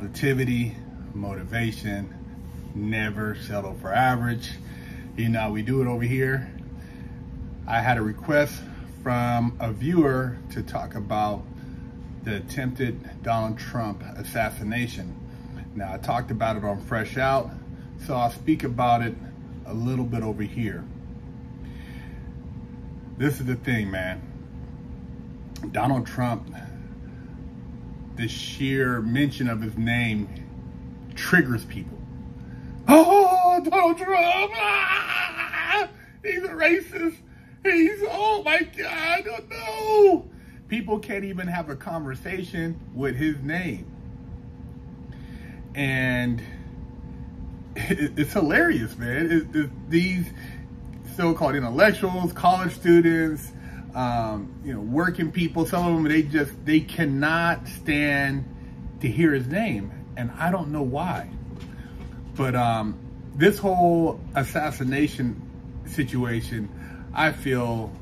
positivity, motivation, never settle for average. You know, we do it over here. I had a request from a viewer to talk about the attempted Donald Trump assassination. Now, I talked about it on Fresh Out, so I'll speak about it a little bit over here. This is the thing, man. Donald Trump, the sheer mention of his name triggers people. Oh, Donald Trump! Ah, he's a racist. He's, oh my God, no. People can't even have a conversation with his name. And it's hilarious, man. It, it, these so-called intellectuals, college students, um, you know, working people, some of them, they just, they cannot stand to hear his name. And I don't know why. But um, this whole assassination situation, I feel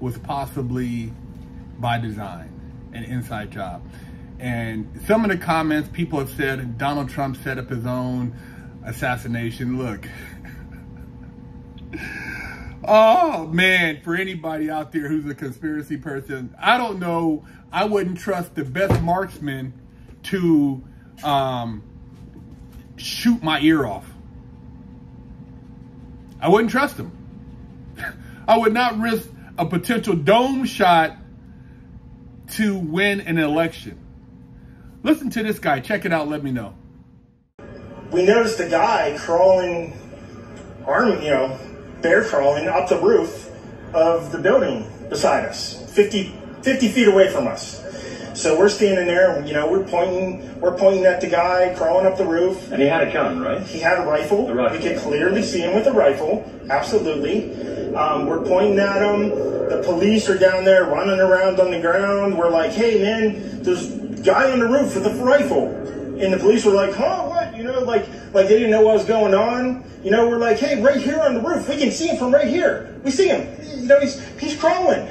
was possibly by design, an inside job. And some of the comments people have said Donald Trump set up his own assassination. Look, oh man, for anybody out there who's a conspiracy person, I don't know. I wouldn't trust the best marksman to um, shoot my ear off. I wouldn't trust him. I would not risk a potential dome shot to win an election. Listen to this guy. Check it out. Let me know. We noticed a guy crawling, arm, you know, bear crawling up the roof of the building beside us, 50, 50 feet away from us. So we're standing there, and, you know, we're pointing, we're pointing at the guy crawling up the roof. And he had a gun, right? He had a rifle. Rifle. We could clearly see him with a rifle. Absolutely. Um, we're pointing at him. The police are down there running around on the ground. We're like, hey man, there's a guy on the roof with a rifle. And the police were like, huh, what? You know, like, like they didn't know what was going on. You know, we're like, hey, right here on the roof, we can see him from right here. We see him. You know, he's he's crawling.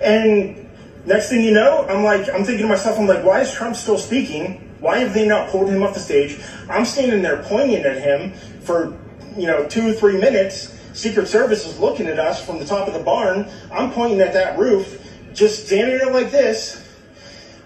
And Next thing you know, I'm like, I'm thinking to myself, I'm like, why is Trump still speaking? Why have they not pulled him off the stage? I'm standing there pointing at him for, you know, two or three minutes. Secret Service is looking at us from the top of the barn. I'm pointing at that roof, just standing there like this.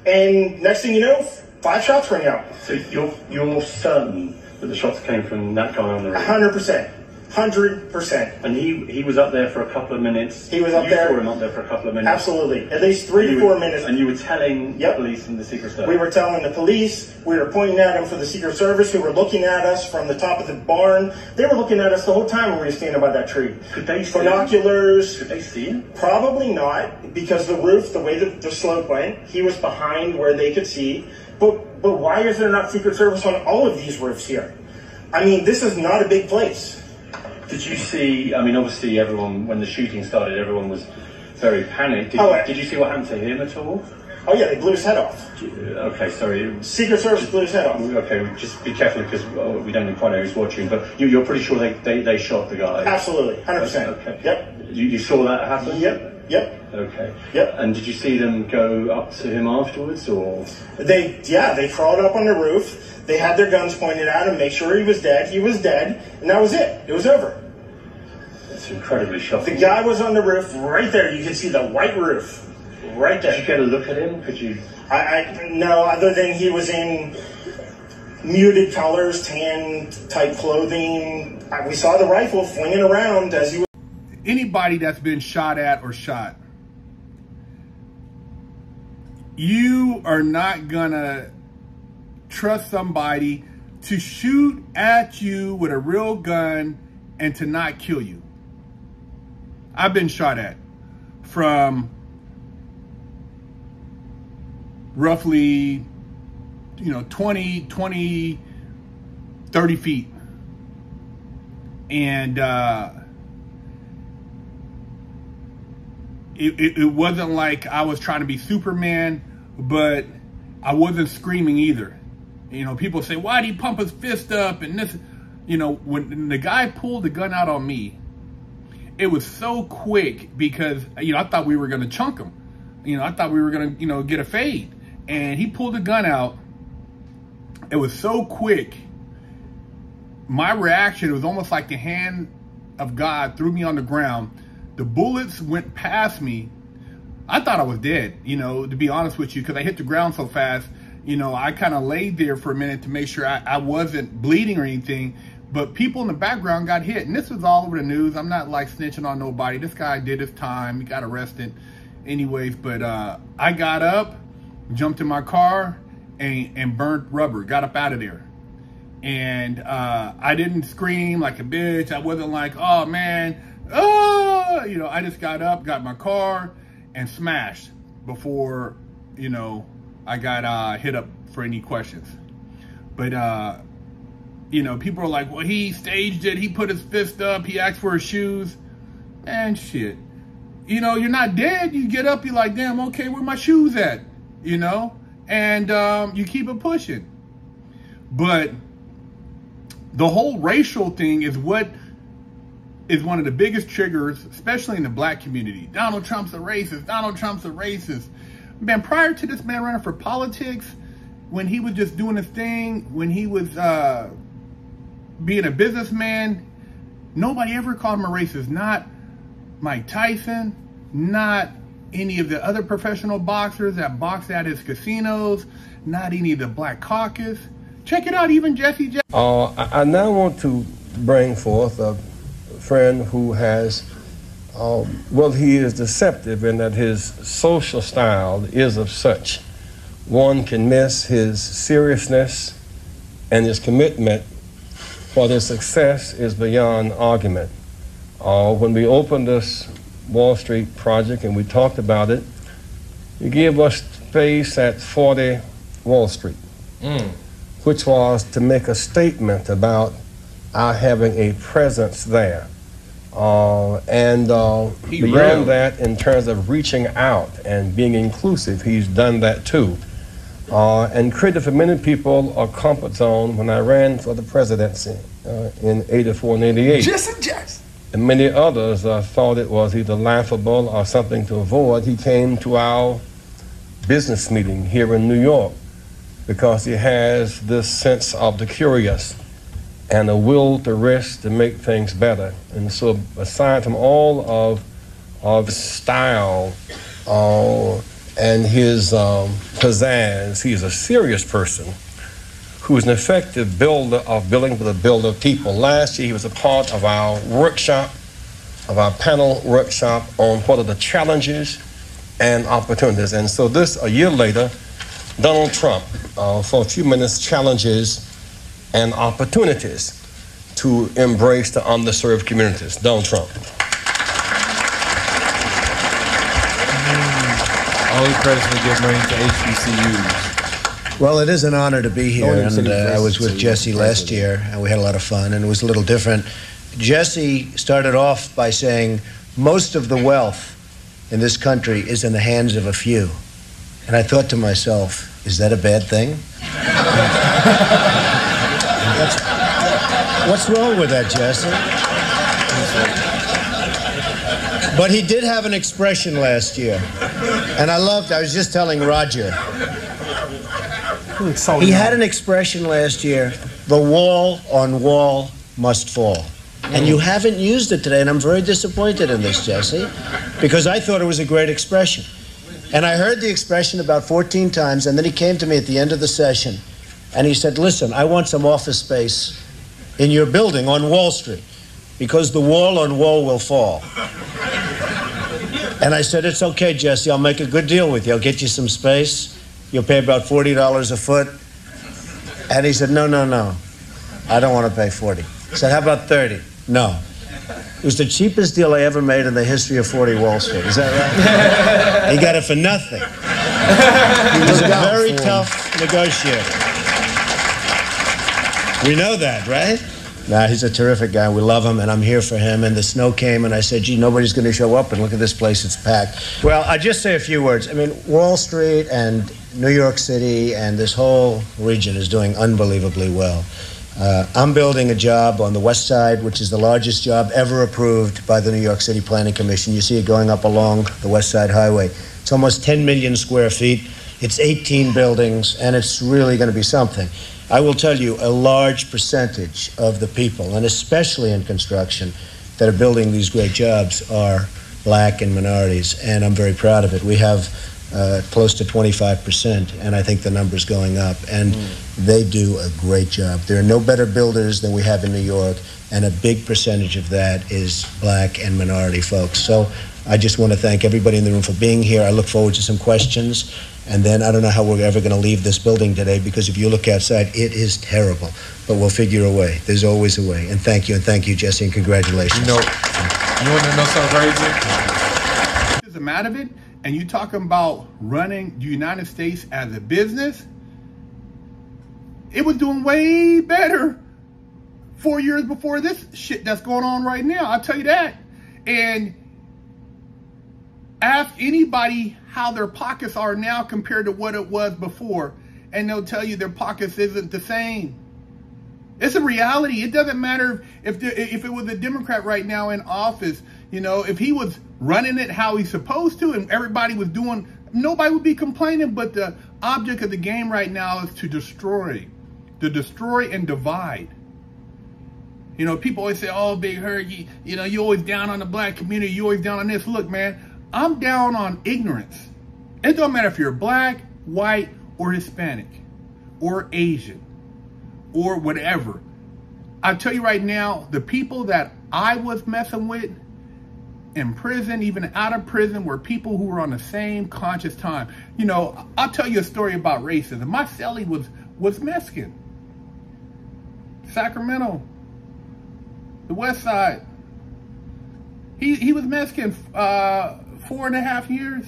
And next thing you know, five shots rang out. So you're, you're certain that the shots came from that guy on the roof? 100%. Hundred percent. And he he was up there for a couple of minutes. He was up you there. saw him up there for a couple of minutes. Absolutely, at least three to four were- minutes. And you were telling Yep. the police and the Secret Service. We were telling the police, we were pointing at him for the Secret Service, who were looking at us from the top of the barn. They were looking at us the whole time when we were standing by that tree. Could they see him? Binoculars, Could they see him? probably not, because the roof, the way that the slope went, he was behind where they could see. But but why is there not Secret Service on all of these roofs here? I mean, this is not a big place. Did you see? I mean, obviously, everyone when the shooting started, everyone was very panicked. Did, Oh, you, did you see what happened to him at all? Oh yeah, they blew his head off. Okay, sorry. Secret Service blew his head off. Okay, just be careful because well, we don't quite know who's watching. But you, you're pretty sure they, they, they shot the guy. Absolutely, hundred percent. Okay. Yep. You, you saw that happen? Yep. Yep. Okay. Yep. And did you see them go up to him afterwards, or? They, yeah, they crawled up on the roof. They had their guns pointed at him, make sure he was dead. He was dead, and that was it. It was over. It's incredibly shocking. The guy was on the roof right there. You can see the white roof right there. Did you get a look at him? Could you? I, I no, other than he was in muted colors, tan type clothing. I- We saw the rifle flinging around as he was. Anybody that's been shot at or shot, you are not gonna trust somebody to shoot at you with a real gun and to not kill you. I've been shot at from roughly, you know, 20, 20, 30 feet. And, uh, it, it, it wasn't like I was trying to be Superman, but I wasn't screaming either. You know, people say, why did he pump his fist up? And this, you know, when the guy pulled the gun out on me, it was so quick because, you know, I thought we were going to chunk him. You know, I thought we were going to, you know, get a fade. and he pulled the gun out. It was so quick. My reaction was almost like the hand of God threw me on the ground. The bullets went past me. I thought I was dead, you know, to be honest with you, because I hit the ground so fast. You know, I kind of laid there for a minute to make sure I, I wasn't bleeding or anything. But people in the background got hit. And this was all over the news. I'm not like snitching on nobody. This guy did his time. He got arrested anyways. But uh, I got up, jumped in my car, and, and burnt rubber. Got up out of there. And uh, I didn't scream like a bitch. I wasn't like, oh man, oh, you know, I just got up, got my car, and smashed before, you know, I got uh, hit up for any questions. But uh, you know, people are like, well, he staged it. He put his fist up. He asked for his shoes. And shit. You know, you're not dead. You get up, you're like, damn, okay, where my shoes at? You know? And um, you keep it pushing. But the whole racial thing is what is one of the biggest triggers, especially in the black community. Donald Trump's a racist. Donald Trump's a racist. Man, prior to this man running for politics, when he was just doing his thing, when he was uh, being a businessman, nobody ever called him a racist. Not Mike Tyson, not any of the other professional boxers that box at his casinos, not any of the Black Caucus. Check it out, even Jesse Jackson. Uh, I, I now want to bring forth a friend who has, um, well, he is deceptive in that his social style is of such. One can miss his seriousness and his commitment for their success is beyond argument. Uh, when we opened this Wall Street project and we talked about it, he gave us space at 40 Wall Street, mm. which was to make a statement about our having a presence there. Uh, and uh, beyond that, in terms of reaching out and being inclusive, he's done that too uh, and created for many people a comfort zone when I ran for the presidency uh, in 84 and 88. Jesse Jackson. And many others uh, thought it was either laughable or something to avoid. He came to our business meeting here in New York because he has this sense of the curious and a will to risk to make things better. And so, aside from all of, of style, uh, and his um, pizzazz. He is a serious person who is an effective builder of building for the builder of people. Last year, he was a part of our workshop, of our panel workshop on what are the challenges and opportunities. And so, this a year later, Donald Trump, uh, for a few minutes, challenges and opportunities to embrace the underserved communities. Donald Trump. All the credits we give money to HBCUs. Well, it is an honor to be here, and uh, I was with Jesse last year, and we had a lot of fun, and it was a little different. Jesse started off by saying most of the wealth in this country is in the hands of a few. And I thought to myself, is that a bad thing? what's wrong with that, Jesse? But he did have an expression last year. And I loved, I was just telling Roger. He had an expression last year the wall on wall must fall. And you haven't used it today, and I'm very disappointed in this, Jesse, because I thought it was a great expression. And I heard the expression about 14 times, and then he came to me at the end of the session and he said, Listen, I want some office space in your building on Wall Street because the wall on wall will fall. And I said, It's okay, Jesse. I'll make a good deal with you. I'll get you some space. You'll pay about $40 a foot. And he said, No, no, no. I don't want to pay 40. I said, How about 30? No. It was the cheapest deal I ever made in the history of 40 Wall Street. Is that right? he got it for nothing. He was a very tough negotiator. We know that, right? Nah, he's a terrific guy. We love him, and I'm here for him. And the snow came, and I said, gee, nobody's going to show up, and look at this place, it's packed. Well, I'll just say a few words. I mean, Wall Street and New York City and this whole region is doing unbelievably well. Uh, I'm building a job on the west side, which is the largest job ever approved by the New York City Planning Commission. You see it going up along the West Side Highway. It's almost 10 million square feet. It's 18 buildings, and it's really going to be something. I will tell you, a large percentage of the people, and especially in construction, that are building these great jobs are black and minorities, and I'm very proud of it. We have uh, close to 25%, and I think the number's going up. And mm. they do a great job. There are no better builders than we have in New York, and a big percentage of that is black and minority folks. So I just want to thank everybody in the room for being here. I look forward to some questions. And then I don't know how we're ever going to leave this building today because if you look outside, it is terrible. But we'll figure a way. There's always a way. And thank you, and thank you, Jesse, and congratulations. You know, you want to know something crazy? Is a matter of it? and you talking about running the United States as a business, it was doing way better four years before this shit that's going on right now. I'll tell you that. And ask anybody how their pockets are now compared to what it was before, and they'll tell you their pockets isn't the same. It's a reality. It doesn't matter if if it was a Democrat right now in office you know, if he was running it how he's supposed to and everybody was doing, nobody would be complaining. But the object of the game right now is to destroy, to destroy and divide. You know, people always say, oh, Big Herc, you, you know, you always down on the black community, you always down on this. Look, man, I'm down on ignorance. It don't matter if you're black, white, or Hispanic, or Asian, or whatever. I tell you right now, the people that I was messing with, in prison, even out of prison, were people who were on the same conscious time. You know, I'll tell you a story about racism. My cellie was was Mexican. Sacramento, the West Side. He he was Mexican uh, four and a half years.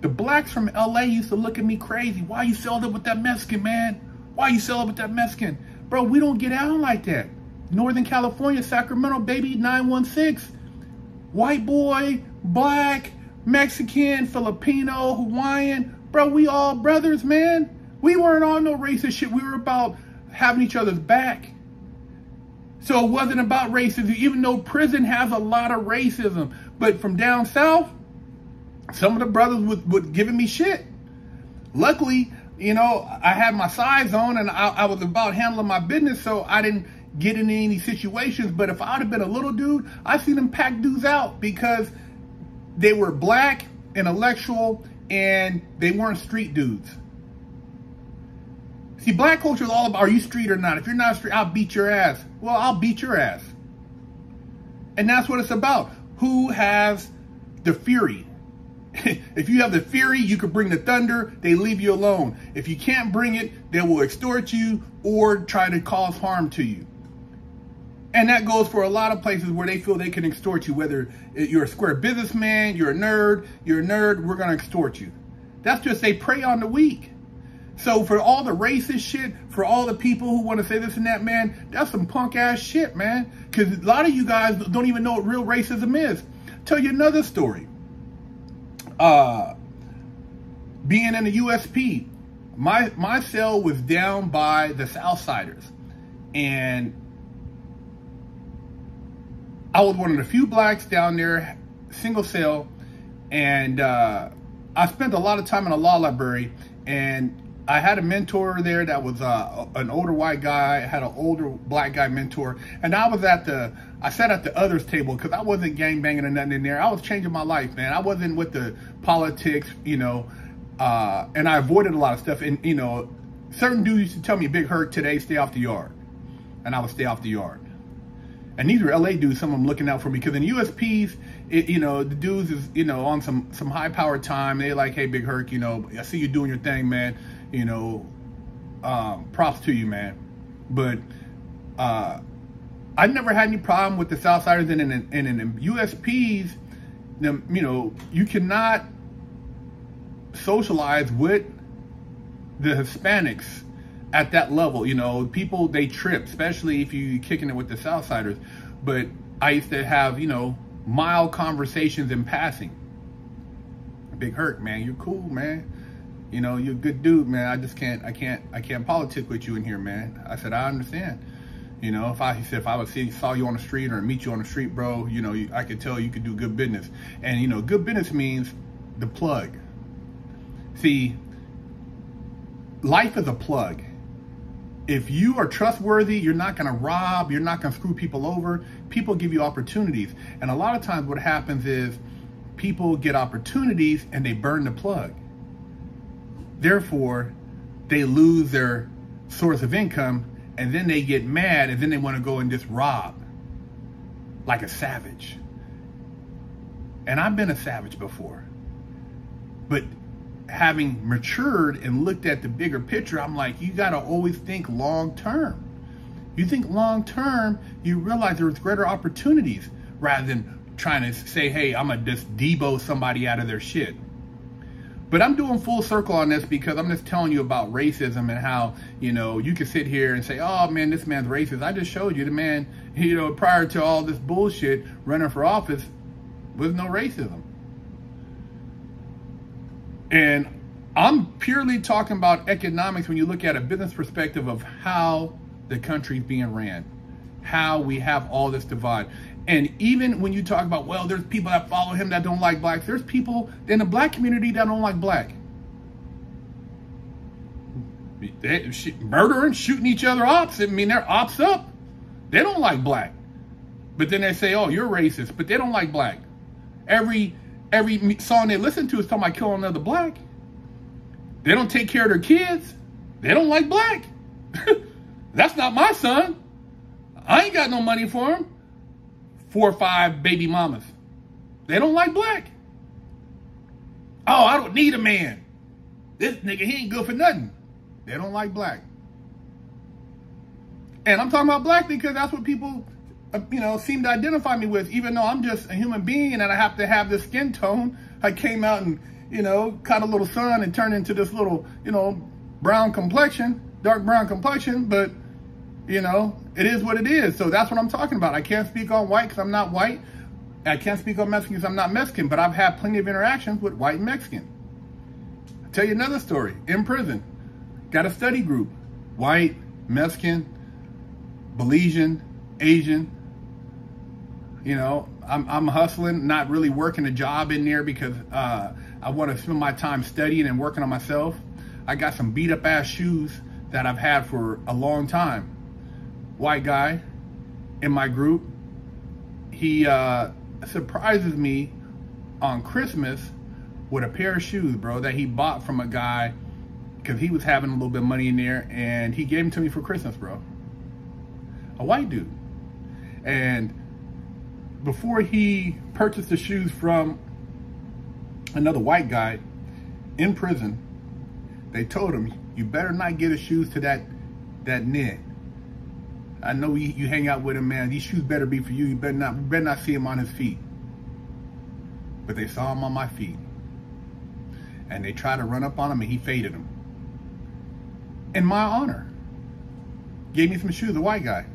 The blacks from LA used to look at me crazy. Why you sell it with that Mexican, man? Why you sell it with that Mexican? Bro, we don't get out like that. Northern California, Sacramento, baby, 916 white boy, black, Mexican, Filipino, Hawaiian. Bro, we all brothers, man. We weren't on no racist shit. We were about having each other's back. So it wasn't about racism, even though prison has a lot of racism. But from down south, some of the brothers would, would giving me shit. Luckily, you know, I had my size on and I, I was about handling my business, so I didn't get in any situations. But if I'd have been a little dude, I seen them pack dudes out because they were black, intellectual, and they weren't street dudes. See, black culture is all about are you street or not? If you're not street, I'll beat your ass. Well, I'll beat your ass. And that's what it's about. Who has the fury? if you have the fury, you can bring the thunder, they leave you alone. If you can't bring it, they will extort you or try to cause harm to you. And that goes for a lot of places where they feel they can extort you, whether you're a square businessman, you're a nerd, you're a nerd, we're going to extort you. That's just they prey on the weak. So for all the racist shit, for all the people who want to say this and that, man, that's some punk ass shit, man. Because a lot of you guys don't even know what real racism is. Tell you another story. Uh, being in the USP, my my cell was down by the Southsiders, and I was one of the few blacks down there, single cell, and uh, I spent a lot of time in a law library, and I had a mentor there that was uh, an older white guy. I had an older black guy mentor, and I was at the I sat at the others table because I wasn't gang banging or nothing in there. I was changing my life, man. I wasn't with the politics, you know, uh, and I avoided a lot of stuff. And you know, certain dudes used to tell me, "Big Herc today, stay off the yard," and I would stay off the yard. And these are LA dudes, some of them looking out for me. Because in USPs, it, you know, the dudes is, you know, on some some high power time. They like, hey, Big Herc, you know, I see you doing your thing, man. You know, um, props to you, man. But uh, I never had any problem with the Southsiders and in, and in USPs, the, you know, you cannot socialize with the Hispanics at that level. You know, people they trip, especially if you kicking it with the Southsiders. But I used to have, you know, mild conversations in passing. Big Herc, man, you're cool, man. You know, you're a good dude, man. I just can't, I can't, I can't politic with you in here, man. I said, I understand. You know, if I he said if I would see saw you on the street or meet you on the street, bro, you know, I could tell you could do good business. And you know, good business means the plug. See, life is a plug. If you are trustworthy, you're not going to rob, you're not going to screw people over. People give you opportunities. And a lot of times what happens is people get opportunities and they burn the plug. Therefore, they lose their source of income and then they get mad and then they want to go and just rob like a savage. And I've been a savage before. But having matured and looked at the bigger picture, I'm like, you got to always think long term. You think long term, you realize there's greater opportunities rather than trying to say, hey, I'm going to just debo somebody out of their shit. But I'm doing full circle on this because I'm just telling you about racism and how, you know, you can sit here and say, oh man, this man's racist. I just showed you the man, you know, prior to all this bullshit running for office was no racism. And I'm purely talking about economics when you look at a business perspective of how the country's being ran, how we have all this divide. And even when you talk about, well, there's people that follow him that don't like blacks, there's people in the black community that don't like black. They, murdering, shooting each other ops. I mean, they're ops up. They don't like black. But then they say, oh, you're racist. But they don't like black. Every every song they listen to is talking about killing another black. They don't take care of their kids. They don't like black. That's not my son. I ain't got no money for him four or five baby mamas. They don't like black. Oh, I don't need a man. This nigga, he ain't good for nothing. They don't like black. And I'm talking about black because that's what people, uh, you know, seem to identify me with, even though I'm just a human being and I have to have this skin tone. I came out and, you know, caught a little sun and turned into this little, you know, brown complexion, dark brown complexion, but you know, it is what it is. So that's what I'm talking about. I can't speak on white because I'm not white. I can't speak on Mexican because I'm not Mexican, but I've had plenty of interactions with white and Mexican. I'll tell you another story. In prison, got a study group. White, Mexican, Belizean, Asian. You know, I'm, I'm hustling, not really working a job in there because uh, I want to spend my time studying and working on myself. I got some beat up ass shoes that I've had for a long time white guy in my group. He uh, surprises me on Christmas with a pair of shoes, bro, that he bought from a guy because he was having a little bit of money in there and he gave them to me for Christmas, bro. A white dude. And before he purchased the shoes from another white guy in prison, they told him, you better not get his shoes to that that knit I know you, you hang out with him, man. These shoes better be for you. You better not, better not see him on his feet. But they saw him on my feet. And they tried to run up on him and he faded them. In my honor. Gave me some shoes, a white guy.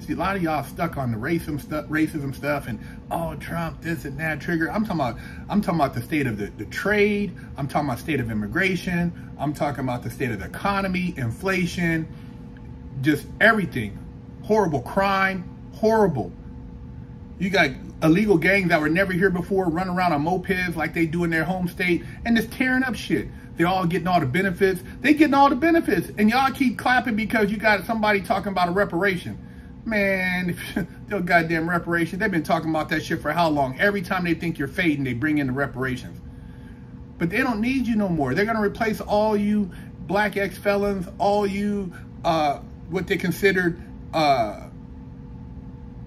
See, a lot of y'all stuck on the racism stuff, racism stuff, and oh, Trump, this and that trigger. I'm talking about, I'm talking about the state of the, the trade. I'm talking about state of immigration. I'm talking about the state of the economy, inflation, just everything. Horrible crime, horrible. You got illegal gangs that were never here before, run around on mopeds like they do in their home state, and just tearing up shit. They're all getting all the benefits. They getting all the benefits, and y'all keep clapping because you got somebody talking about a reparation. Man, the goddamn reparations. They've been talking about that shit for how long? Every time they think you're fading, they bring in the reparations. But they don't need you no more. They're going to replace all you black ex-felons, all you, uh, what they considered uh,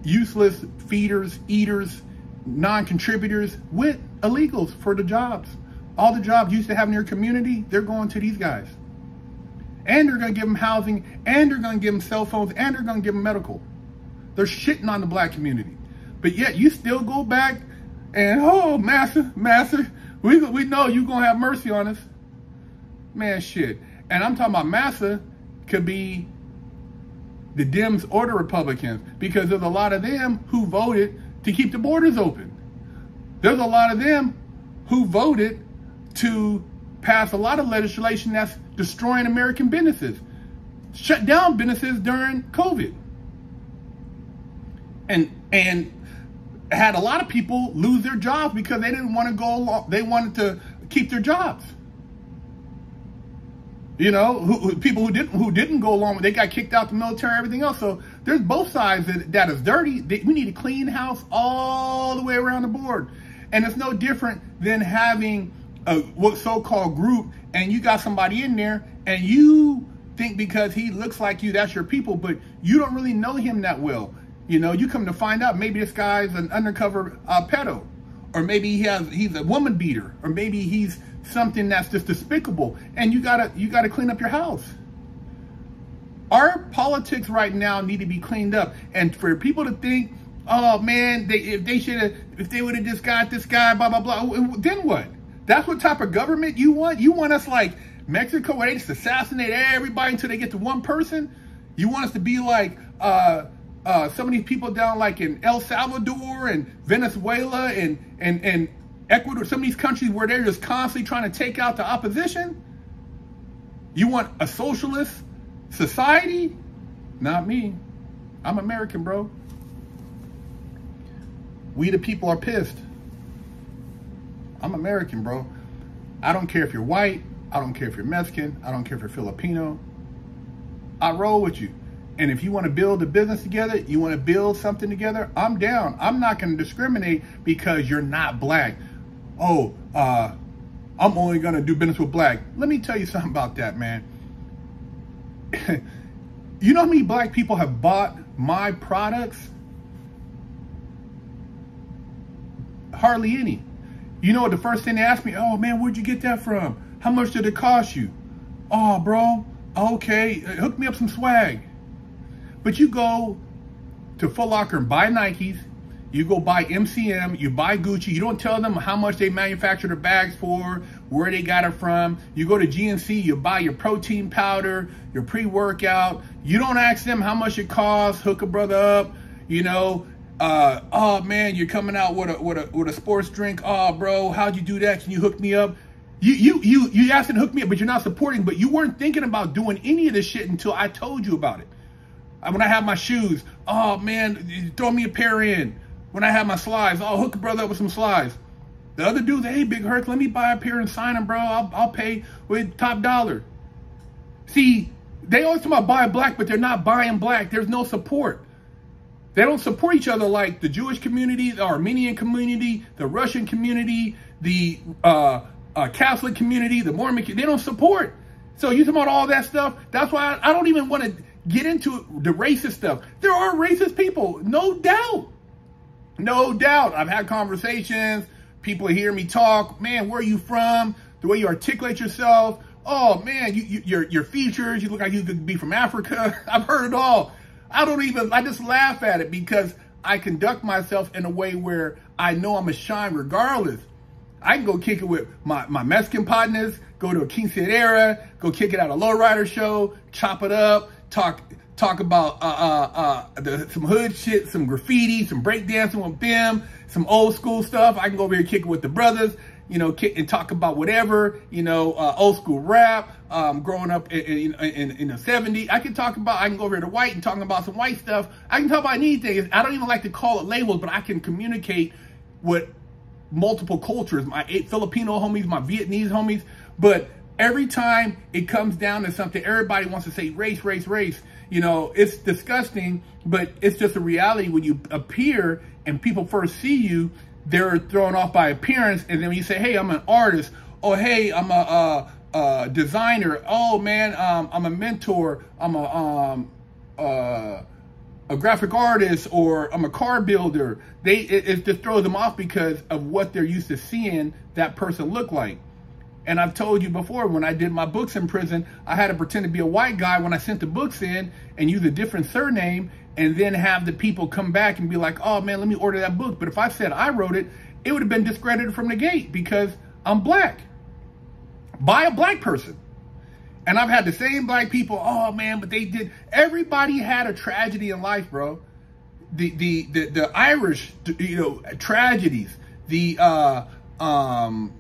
useless feeders, eaters, non-contributors with illegals for the jobs. All the jobs used to have in your community, they're going to these guys and they're going to give them housing, and they're going to give them cell phones, and they're going to give them medical. They're shitting on the black community. But yet you still go back and, oh, master, master, we, we know you're going to have mercy on us. Man, shit. And I'm talking about massa could be the Dems or the Republicans because there's a lot of them who voted to keep the borders open. There's a lot of them who voted to pass a lot of legislation that's destroying American businesses, shut down businesses during COVID. And and had a lot of people lose their jobs because they didn't want to go along. They wanted to keep their jobs. You know, who, who, people who didn't who didn't go along, they got kicked out the military, everything else. So there's both sides that, that is dirty. They, we need a clean house all the way around the board, and it's no different than having a what so-called group, and you got somebody in there, and you think because he looks like you, that's your people, but you don't really know him that well. You know, you come to find out maybe this guy's an undercover uh, pedo, or maybe he has he's a woman beater, or maybe he's something that's just despicable, and you gotta you gotta clean up your house. Our politics right now need to be cleaned up, and for people to think, oh man, they, if they should have, if they would have just got this guy, blah blah blah, then what? That's what type of government you want? You want us like Mexico, where they just assassinate everybody until they get to one person? You want us to be like uh, uh, some of these people down like in El Salvador and Venezuela and, and, and Ecuador, some of these countries where they're just constantly trying to take out the opposition? You want a socialist society? Not me. I'm American, bro. We the people are pissed. I'm American, bro. I don't care if you're white. I don't care if you're Mexican. I don't care if you're Filipino. I roll with you. And if you want to build a business together, you want to build something together, I'm down. I'm not going to discriminate because you're not black. Oh, uh, I'm only going to do business with black. Let me tell you something about that, man. you know how many black people have bought my products? Hardly any. You know what the first thing they ask me? Oh, man, where'd you get that from? How much did it cost you? Oh, bro, okay, uh, hook me up some swag. But you go to Foot Locker and buy Nikes, you go buy MCM, you buy Gucci, you don't tell them how much they manufacture the bags for, where they got it from. You go to GNC, you buy your protein powder, your pre-workout. You don't ask them how much it costs, hook a brother up, you know, uh, oh man, you're coming out with a, with a, with a sports drink. Oh bro, how'd you do that? Can you hook me up? You, you, you, you asked to hook me up, but you're not supporting, but you weren't thinking about doing any of this shit until I told you about it. When I have my shoes, oh man, throw me a pair in. When I have my slides, oh, hook a brother up with some slides. The other dudes, hey, Big Herc, let me buy a pair and sign them, bro. I'll, I'll pay with top dollar. See, they always talk about buy black, but they're not buying black. There's no support. They don't support each other like the Jewish community, the Armenian community, the Russian community, the uh, uh, Catholic community, the Mormon. They don't support. So you talk about all that stuff. That's why I, I don't even want to get into the racist stuff. There are racist people, no doubt. No doubt. I've had conversations. People hear me talk. Man, where are you from? The way you articulate yourself. Oh man, you, you, your your features. You look like you could be from Africa. I've heard it all. I don't even. I just laugh at it because I conduct myself in a way where I know I'm a shine regardless. I can go kick it with my, my Mexican partners, go to a quinceañera, go kick it at a lowrider show, chop it up, talk talk about uh, uh, uh, the, some hood shit, some graffiti, some breakdancing with them, some old school stuff. I can go over here kick it with the brothers, you know, and talk about whatever, you know, uh, old school rap, um, growing up in, in, in, in, the 70s. I can talk about, I can go over to white and talking about some white stuff. I can talk about anything. I don't even like to call it labels, but I can communicate with multiple cultures, my Filipino homies, my Vietnamese homies, but every time it comes down to something, everybody wants to say race, race, race. You know, it's disgusting, but it's just a reality when you appear and people first see you, they're thrown off by appearance. And then when you say, hey, I'm an artist, or hey, I'm a, a, a designer, oh man, um, I'm a mentor, I'm a, um, a graphic artist or I'm a car builder, they it, it just throws them off because of what they're used to seeing that person look like. And I've told you before, when I did my books in prison, I had to pretend to be a white guy when I sent the books in and use a different surname and then have the people come back and be like, oh man, let me order that book. But if I said I wrote it, it would have been discredited from the gate because I'm black. By a black person. And I've had the same black people, oh man, but they did, everybody had a tragedy in life, bro. The, the, the, the Irish, you know, tragedies, the, uh, um,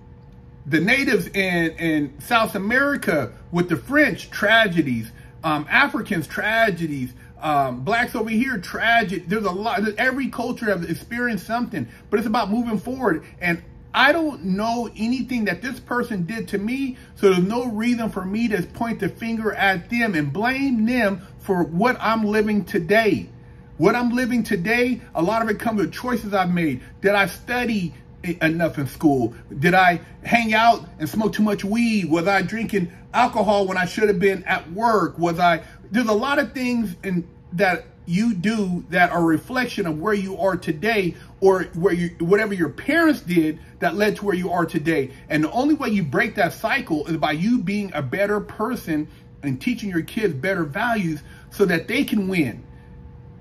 the natives in, in South America with the French tragedies, um, Africans tragedies, Um, blacks over here, tragic. There's a lot. Every culture has experienced something, but it's about moving forward. And I don't know anything that this person did to me, so there's no reason for me to point the finger at them and blame them for what I'm living today. What I'm living today, a lot of it comes with choices I've made. Did I study enough in school? Did I hang out and smoke too much weed? Was I drinking alcohol when I should have been at work? Was I, there's a lot of things in, that you do that are reflection of where you are today or where you whatever your parents did that led to where you are today. And the only way you break that cycle is by you being a better person and teaching your kids better values so that they can win.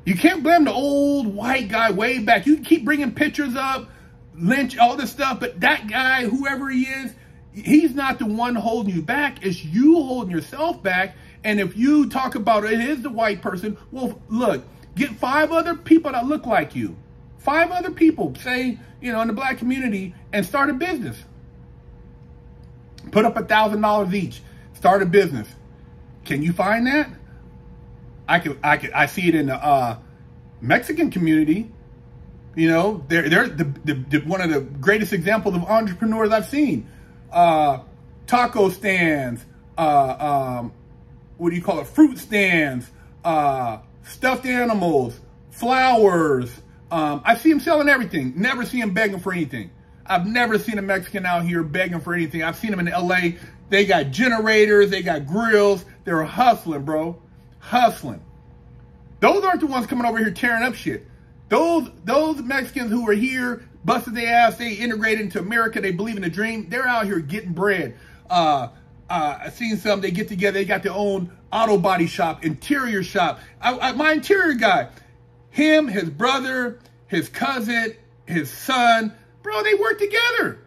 You can't blame the old white guy way back. You keep bringing pictures up, Lynch, all this stuff, but that guy, whoever he is, he's not the one holding you back. It's you holding yourself back and if you talk about it is the white person, well, look, get five other people that look like you. Five other people, say, you know, in the black community and start a business. Put up a thousand dollars each. Start a business. Can you find that? I can I can I see it in the uh, Mexican community. You know, they're they're the, the, the, one of the greatest examples of entrepreneurs I've seen. Uh, taco stands, uh, um, what do you call it, fruit stands, uh, stuffed animals, flowers. Um, I see them selling everything. Never see them begging for anything. I've never seen a Mexican out here begging for anything. I've seen them in LA. They got generators. They got grills. They're hustling, bro. Hustling. Those aren't the ones coming over here tearing up shit. Those those Mexicans who are here, busted their ass, they integrated into America, they believe in the dream. They're out here getting bread. Uh, uh, I've seen some, they get together, they got their own auto body shop, interior shop. I, I, my interior guy, him, his brother, his cousin, his son, bro, they work together.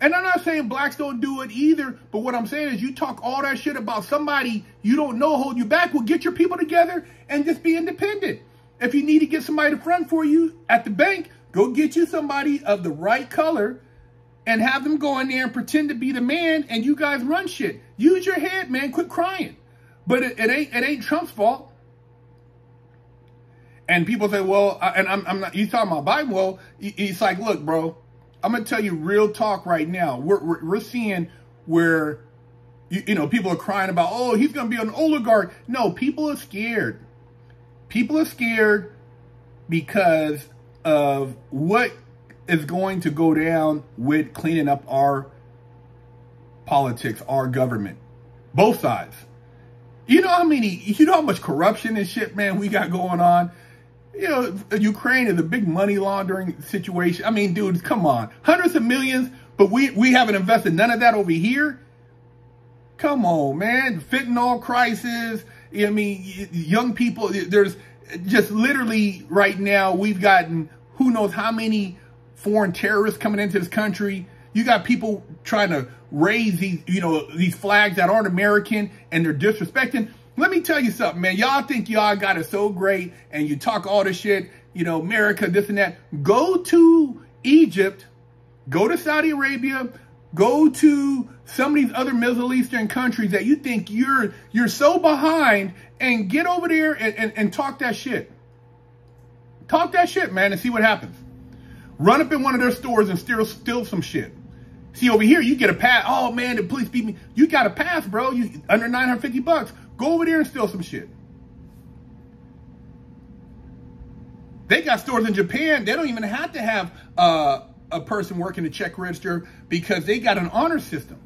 And I'm not saying blacks don't do it either, but what I'm saying is you talk all that shit about somebody you don't know hold you back. Well, get your people together and just be independent. If you need to get somebody to front for you at the bank, go get you somebody of the right color and have them go in there and pretend to be the man and you guys run shit. Use your head, man. Quit crying. But it, it ain't it ain't Trump's fault. And people say, well, and I'm, I'm not, you talking about Biden. Well, he's like, look, bro, I'm going to tell you real talk right now. We're, we're, we're seeing where, you, you know, people are crying about, oh, he's going to be an oligarch. No, people are scared. People are scared because of what is going to go down with cleaning up our politics, our government. Both sides. You know how many, you know how much corruption and shit, man, we got going on? You know, Ukraine is a big money laundering situation. I mean, dude, come on. Hundreds of millions, but we, we haven't invested none of that over here? Come on, man. Fentanyl crisis. I mean, young people, there's just literally right now, we've gotten who knows how many foreign terrorists coming into this country. You got people trying to raise these, you know, these flags that aren't American and they're disrespecting. Let me tell you something, man. Y'all think y'all got it so great and you talk all this shit, you know, America, this and that. Go to Egypt, go to Saudi Arabia, go to some of these other Middle Eastern countries that you think you're you're so behind and get over there and, and, and talk that shit. Talk that shit, man, and see what happens. Run up in one of their stores and steal, steal some shit. See, over here, you get a pass. Oh, man, the police beat me. You got a pass, bro. You Under 950 bucks. Go over there and steal some shit. They got stores in Japan. They don't even have to have uh, a person working the check register because they got an honor system.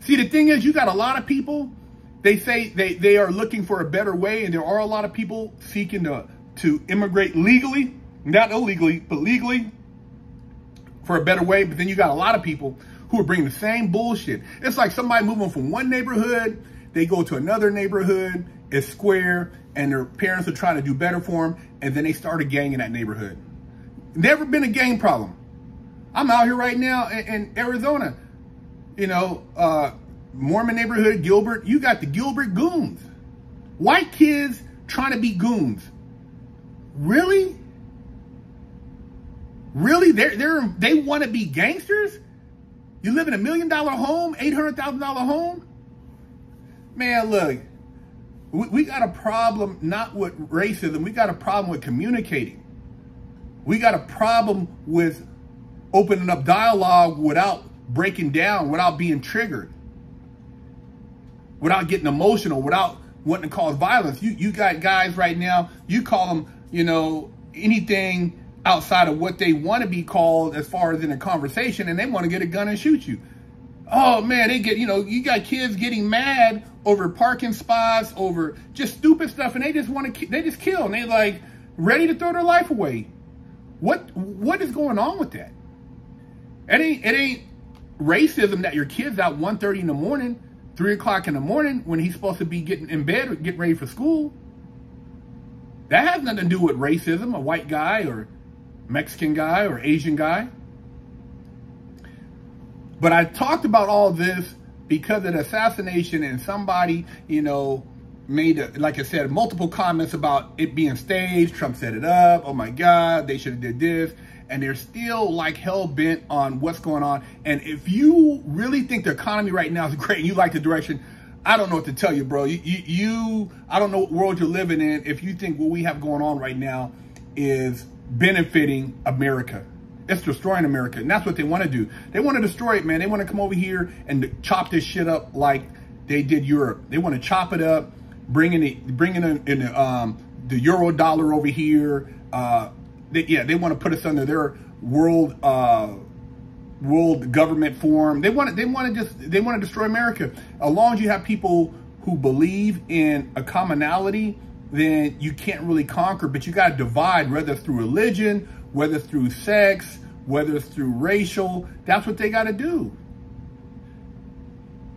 See, the thing is, you got a lot of people. They say they, they are looking for a better way, and there are a lot of people seeking to, to immigrate legally not illegally, but legally for a better way. But then you got a lot of people who are bringing the same bullshit. It's like somebody moving from one neighborhood, they go to another neighborhood, it's square, and their parents are trying to do better for them, and then they start a gang in that neighborhood. Never been a gang problem. I'm out here right now in, in Arizona, you know, uh, Mormon neighborhood, Gilbert. You got the Gilbert goons. White kids trying to be goons. Really? Really? They're, they're, they want to be gangsters? You live in a million dollar home, $800,000 home? Man, look, We, we got a problem not with racism. We got a problem with communicating. We got a problem with opening up dialogue without breaking down, without being triggered, without getting emotional, without wanting to cause violence. You you got guys right now. You call them, you know, anything outside of what they want to be called as far as in a conversation, and they want to get a gun and shoot you. Oh man, they get you know you got kids getting mad over parking spots, over just stupid stuff, and they just want to they just kill, and they like ready to throw their life away. What what is going on with that? It ain't it ain't racism that your kid's out 1.30 in the morning, three o'clock in the morning when he's supposed to be getting in bed getting ready for school. That has nothing to do with racism, a white guy or Mexican guy or Asian guy. But I talked about all this because of the assassination and somebody, you know, made, a, like I said, multiple comments about it being staged. Trump set it up. Oh my God, they should have did this. And they're still like hell bent on what's going on. And if you really think the economy right now is great and you like the direction, I don't know what to tell you, bro. You, you, you I don't know what world you're living in if you think what we have going on right now is benefiting America. It's destroying America. And that's what they want to do. They want to destroy it, man. They want to come over here and chop this shit up like they did Europe. They want to chop it up, bringing it, bringing in, in the, um, the euro dollar over here. Uh, they, yeah, they want to put us under their world, uh, world government form. They want to, they want to just, they want to destroy America. As long as you have people who believe in a commonality, then you can't really conquer, but you got to divide, whether through religion, whether through sex, whether through racial. That's what they got to do.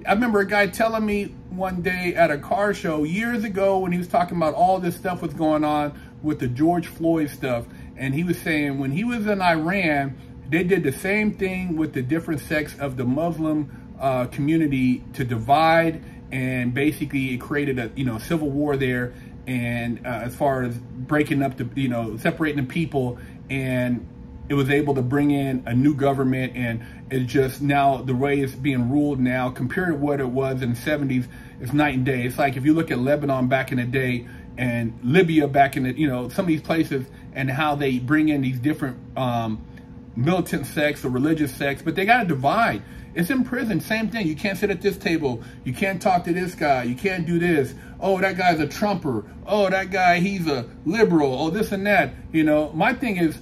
I remember a guy telling me one day at a car show years ago when he was talking about all this stuff was going on with the George Floyd stuff. And he was saying when he was in Iran, they did the same thing with the different sects of the Muslim uh, community to divide and basically it created a you know civil war there and uh, as far as breaking up the you know separating the people and it was able to bring in a new government and it's just now the way it's being ruled now compared to what it was in the 70s it's night and day it's like if you look at lebanon back in the day and libya back in the you know some of these places and how they bring in these different um, militant sects or religious sects but they got to divide it's in prison, same thing. You can't sit at this table. You can't talk to this guy. You can't do this. Oh, that guy's a Trumper. Oh, that guy, he's a liberal. Oh, this and that. You know, my thing is,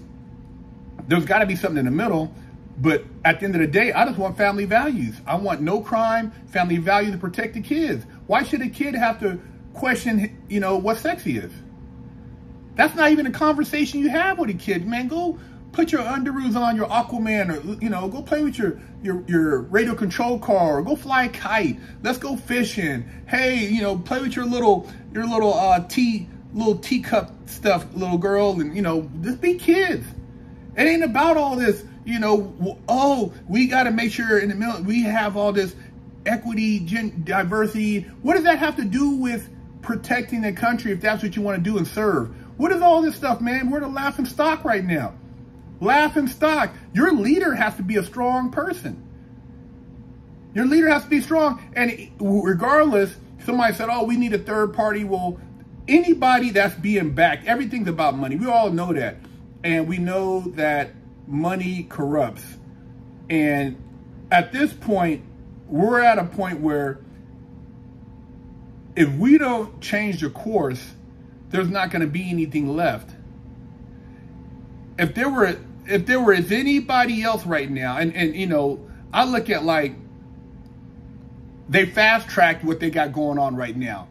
there's got to be something in the middle. But at the end of the day, I just want family values. I want no crime, family values to protect the kids. Why should a kid have to question, you know, what sex he is? That's not even a conversation you have with a kid. Man, go put your underoos on your Aquaman or, you know, go play with your, your, your radio control car or go fly a kite. Let's go fishing. Hey, you know, play with your little, your little, uh, tea, little teacup stuff, little girl. And, you know, just be kids. It ain't about all this, you know, oh, we got to make sure in the middle, we have all this equity, gen, diversity. What does that have to do with protecting the country if that's what you want to do and serve? What is all this stuff, man? We're the laughing stock right now laughing stock. Your leader has to be a strong person. Your leader has to be strong. And regardless, somebody said, oh, we need a third party. Well, anybody that's being backed, everything's about money. We all know that. And we know that money corrupts. And at this point, we're at a point where if we don't change the course, there's not going to be anything left. If there were if there were was anybody else right now, and, and you know, I look at like they fast tracked what they got going on right now.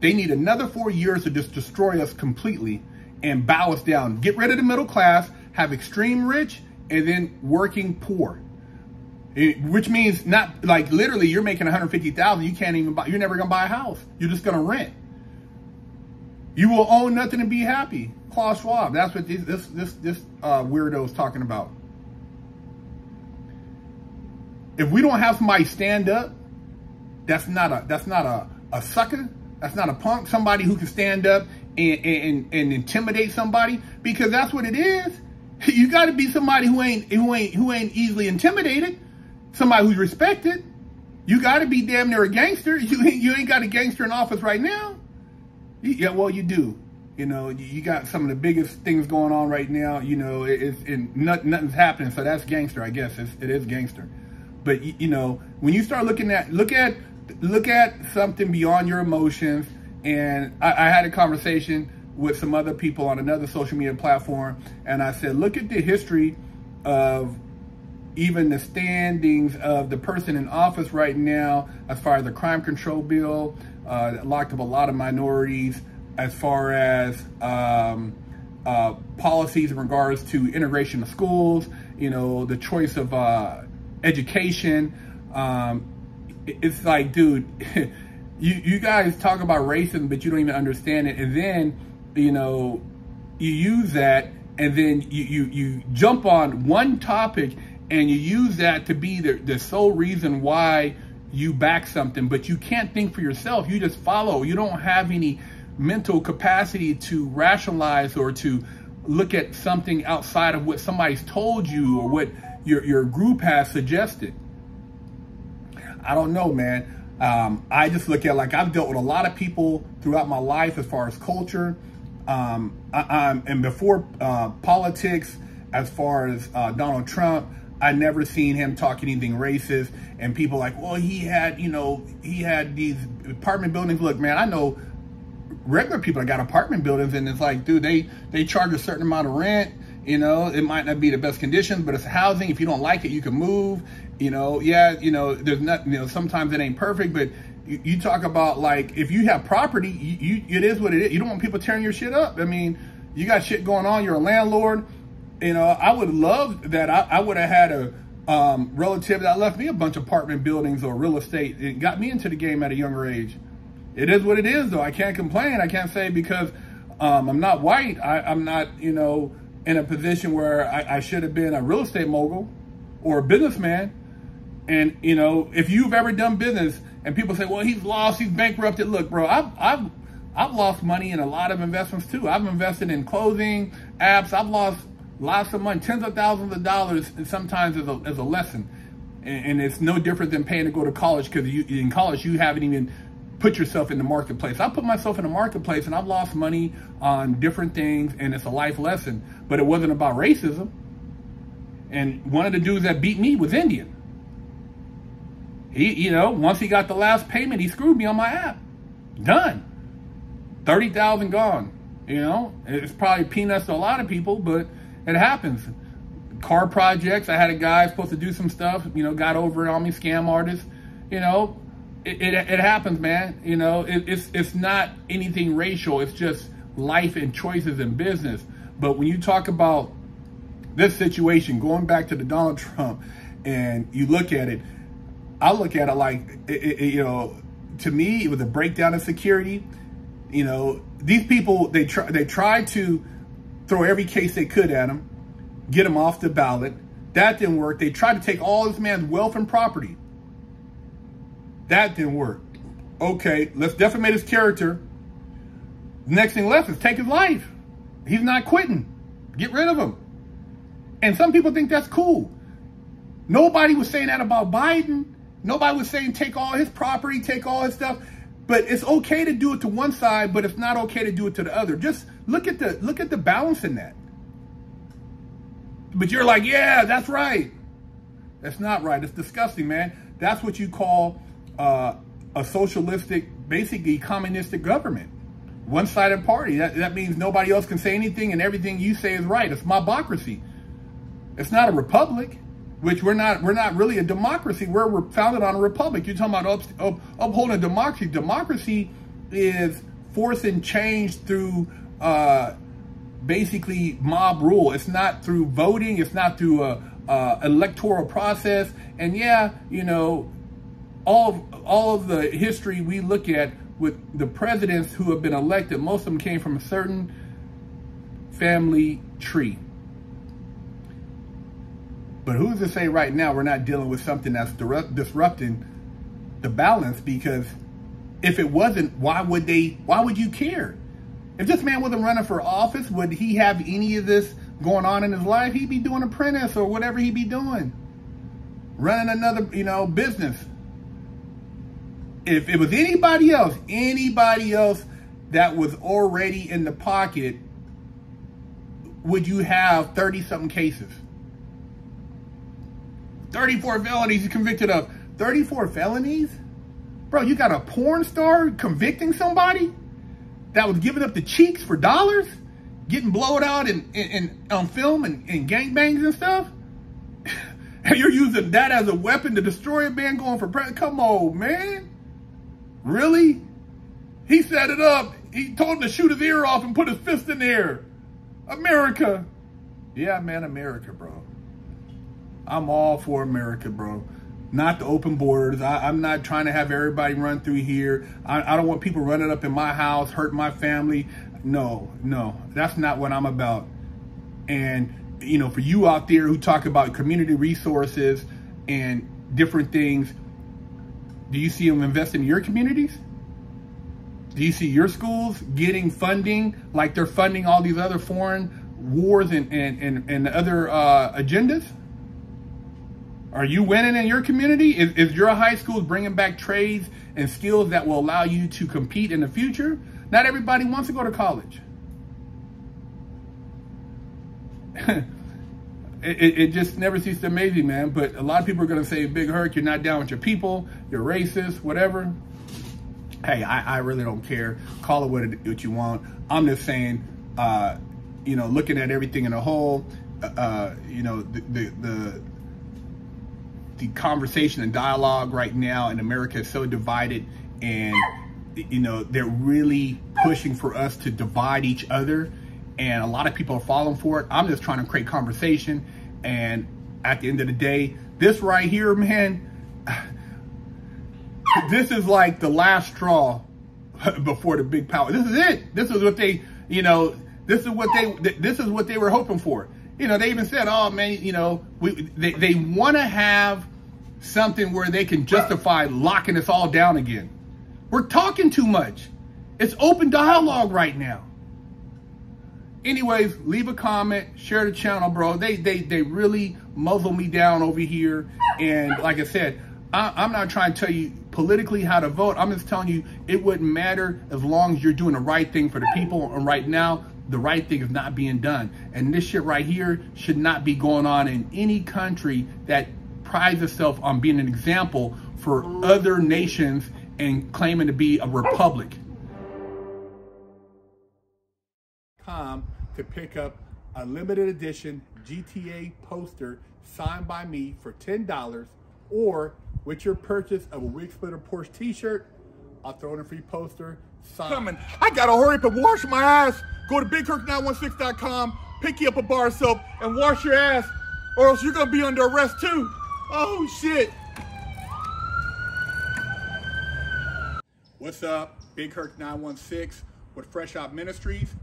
They need another four years to just destroy us completely and bow us down. Get rid of the middle class, have extreme rich, and then working poor. It, which means not like literally you're making 150,000, you can't even buy, you're never gonna buy a house. You're just gonna rent. You will own nothing and be happy. Klaus Schwab. That's what this this this, this uh, weirdo is talking about. If we don't have somebody stand up, that's not a that's not a, a sucker. That's not a punk. Somebody who can stand up and, and, and intimidate somebody because that's what it is. You got to be somebody who ain't who ain't who ain't easily intimidated. Somebody who's respected. You got to be damn near a gangster. You you ain't got a gangster in office right now. Yeah, well, you do. You know, you got some of the biggest things going on right now. You know, it's and not, nothing's happening, so that's gangster. I guess it's, it is gangster. But you know, when you start looking at look at look at something beyond your emotions, and I, I had a conversation with some other people on another social media platform, and I said, look at the history of even the standings of the person in office right now, as far as the crime control bill, uh, locked up a lot of minorities, as far as um, uh, policies in regards to integration of schools, you know, the choice of uh, education. Um, it's like, dude, you, you guys talk about racism, but you don't even understand it. And then, you know, you use that and then you, you, you jump on one topic and you use that to be the, the sole reason why you back something, but you can't think for yourself. You just follow. You don't have any mental capacity to rationalize or to look at something outside of what somebody's told you or what your, your group has suggested. I don't know, man. Um, I just look at like I've dealt with a lot of people throughout my life as far as culture. Um, I, am and before uh, politics, as far as uh, Donald Trump, I never seen him talk anything racist. And people like, well, he had, you know, he had these apartment buildings. Look, man, I know regular people that got apartment buildings, and it's like, dude, they they charge a certain amount of rent. You know, it might not be the best conditions, but it's housing. If you don't like it, you can move. You know, yeah, you know, there's not, you know, sometimes it ain't perfect, but you, you talk about like if you have property, you, you, it is what it is. You don't want people tearing your shit up. I mean, you got shit going on. You're a landlord. You know, I would love that. I, I would have had a um, relative that left me a bunch of apartment buildings or real estate. It got me into the game at a younger age. It is what it is, though. I can't complain. I can't say because um, I'm not white. I, I'm not, you know, in a position where I, I should have been a real estate mogul or a businessman. And, you know, if you've ever done business and people say, well, he's lost, he's bankrupted. Look, bro, I've, I've, I've lost money in a lot of investments too. I've invested in clothing, apps. I've lost lots of money, tens of thousands of dollars, and sometimes as a, as a lesson. And, and it's no different than paying to go to college because in college you haven't even put yourself in the marketplace. I put myself in the marketplace and I've lost money on different things and it's a life lesson, but it wasn't about racism. And one of the dudes that beat me was Indian. He, you know, once he got the last payment, he screwed me on my app. Done. 30,000 gone. You know, it's probably peanuts to a lot of people, but it happens. Car projects, I had a guy supposed to do some stuff, you know, got over it on me, scam artist. You know, it, it, it happens, man. You know, it, it's, it's not anything racial. It's just life and choices in business. But when you talk about this situation, going back to the Donald Trump, and you look at it, I look at it like, it, it, you know, to me, it was a breakdown of security. You know, these people, they try, they tried to throw every case they could at him, get him off the ballot. That didn't work. They tried to take all this man's wealth and property. That didn't work. Okay, let's defamate his character. Next thing left is take his life. He's not quitting. Get rid of him. And some people think that's cool. Nobody was saying that about Biden. Nobody was saying take all his property, take all his stuff. But it's okay to do it to one side, but it's not okay to do it to the other. Just look at the look at the balance in that. But you're like, yeah, that's right. That's not right. It's disgusting, man. That's what you call uh, a socialistic, basically communistic government. One-sided party. That, that means nobody else can say anything and everything you say is right. It's mobocracy. It's not a republic which we're not we're not really a democracy. We're, founded on a republic. You're talking about up, up, upholding democracy. Democracy is forcing change through uh, basically mob rule. It's not through voting. It's not through a, a electoral process. And yeah, you know, all of, all of the history we look at with the presidents who have been elected, most of them came from a certain family tree. But who's to say right now we're not dealing with something that's disrupting the balance? Because if it wasn't, why would they? Why would you care? If this man wasn't running for office, would he have any of this going on in his life? He'd be doing apprentice or whatever he'd be doing, running another, you know, business. If it was anybody else, anybody else that was already in the pocket would you have 30 something cases? 34 felonies he's convicted of. 34 felonies? Bro, you got a porn star convicting somebody that was giving up the cheeks for dollars? Getting blowed out in on film and, and gangbangs and stuff? and you're using that as a weapon to destroy a man going for president? Come on, man. Really? He set it up. He told him to shoot his ear off and put his fist in the air. America. Yeah, man, America, bro. I'm all for America, bro. Not the open borders. I, am not trying to have everybody run through here. I, I don't want people running up in my house, hurting my family. No, no, that's not what I'm about. And, you know, for you out there who talk about community resources and different things, do you see them investing in your communities? Do you see your schools getting funding like they're funding all these other foreign wars and, and, and, and other uh, agendas? Are you winning in your community? Is, is your high school bringing back trades and skills that will allow you to compete in the future? Not everybody wants to go to college. it, it, just never ceases to amaze me, man. But a lot of people are going to say, Big Herc, you're not down with your people, you're racist, whatever hey, I, I really don't care. Call it what, it what you want. I'm just saying, uh, you know, looking at everything in a whole, uh, uh, you know, the, the, the the conversation and dialogue right now in America is so divided, and you know they're really pushing for us to divide each other, and a lot of people are falling for it. I'm just trying to create conversation, and at the end of the day, this right here, man this is like the last straw before the big power. This is it. This is what they, you know, this is what they, this is what they were hoping for. You know, they even said, oh man, you know, we, they, they want to have something where they can justify locking us all down again. We're talking too much. It's open dialogue right now. Anyways, leave a comment, share the channel, bro. They they they really muzzle me down over here. And like I said, I, am not trying to tell you politically how to vote. I'm just telling you it wouldn't matter as long as you're doing the right thing for the people. And right now, the right thing is not being done. And this shit right here should not be going on in any country that prides itself on being an example for other nations and claiming to be a republic. To pick up a limited edition GTA poster signed by me for $10 or with your purchase of a Wig Splitter Porsche t-shirt, I'll throw in a free poster. Sign. Coming. I gotta hurry up and wash my ass. Go to BigHerc916.com, pick you up a bar of soap, and wash your ass, or else you're gonna be under arrest too. Oh shit. What's up? Big Herc 916 with Fresh Out Ministries.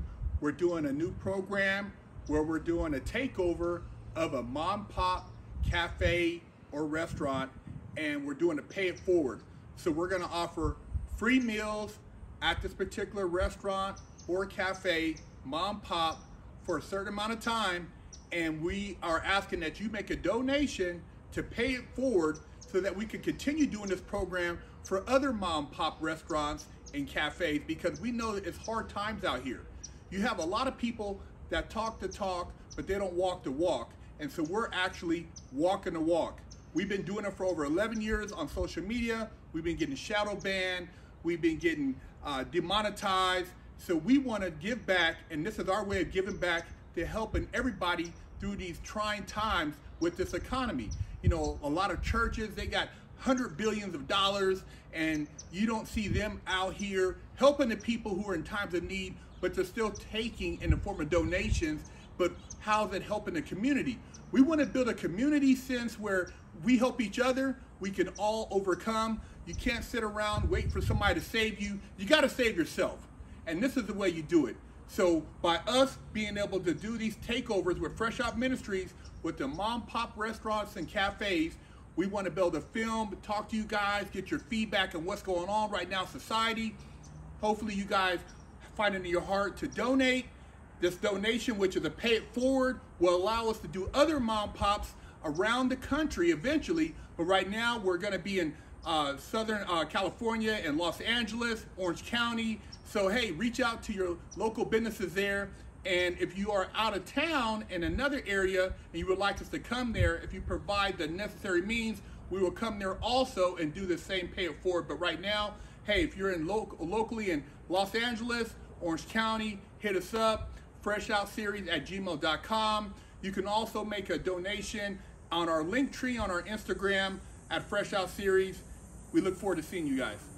We're doing a new program where we're doing a takeover of a mom pop cafe or restaurant and we're doing a pay it forward. So we're gonna offer free meals at this particular restaurant or cafe, mom pop, for a certain amount of time. And we are asking that you make a donation to pay it forward so that we can continue doing this program for other mom pop restaurants and cafes because we know it's hard times out here. You have a lot of people that talk the talk, but they don't walk the walk. And so we're actually walking the walk. We've been doing it for over 11 years on social media. We've been getting shadow banned. We've been getting uh, demonetized. So we want to give back, and this is our way of giving back to helping everybody through these trying times with this economy. You know, a lot of churches, they got hundred billions of dollars, and you don't see them out here helping the people who are in times of need, but they're still taking in the form of donations. But how's it helping the community? We want to build a community sense where we help each other, we can all overcome. You can't sit around wait for somebody to save you. You got to save yourself. And this is the way you do it. So by us being able to do these takeovers with Fresh Out Ministries with the mom pop restaurants and cafes, we want to build a film, talk to you guys, get your feedback on what's going on right now society. Hopefully you guys find it in your heart to donate. This donation, which is a pay it forward, will allow us to do other mom pops around the country eventually. But right now, we're going to be in uh, Southern uh, California and Los Angeles, Orange County. So, hey, reach out to your local businesses there. And if you are out of town in another area and you would like us to come there, if you provide the necessary means, we will come there also and do the same pay it forward. But right now, hey, if you're in lo- locally in Los Angeles, Orange County, hit us up, freshoutseries at gmail.com. You can also make a donation on our link tree on our Instagram at Fresh Out Series. We look forward to seeing you guys.